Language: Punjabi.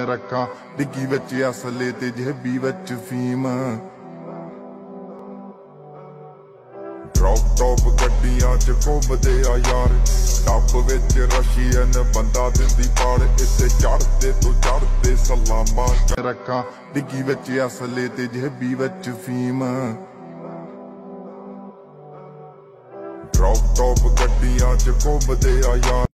ਰੱਖਾਂ, ਡਿੱਗੀ ਵਿੱਚ ਅਸਲੇ ਤੇ ਜੇਬੀ ਵਿੱਚ ਫੀਮ ਡ੍ਰੌਪ ਟੌਪ ਗੱਡੀਆਂ ਚ ਘੁੰਮਦੇ ਆ ਯਾਰ, ਟੱਪ ਵਿੱਚ ਰਸ਼ੀਅਨ ਬੰਦਾ ਦਿੰਦੀ ਪਾੜ, ਇੱਥੇ ਚੜਦੇ ਤੋਂ ਚੜਦੇ ਸਲਾਮਾਂ ਰੱਖਾਂ, ਡਿੱਗੀ ਵਿੱਚ ਅਸਲੇ ਤੇ ਜੇਬੀ ਵਿੱਚ ਫੀਮ ਡ੍ਰੌਪ ਟੌਪ ਗੱਡੀਆਂ ਚ ਘੁੰਮਦੇ ਆ ਯਾਰ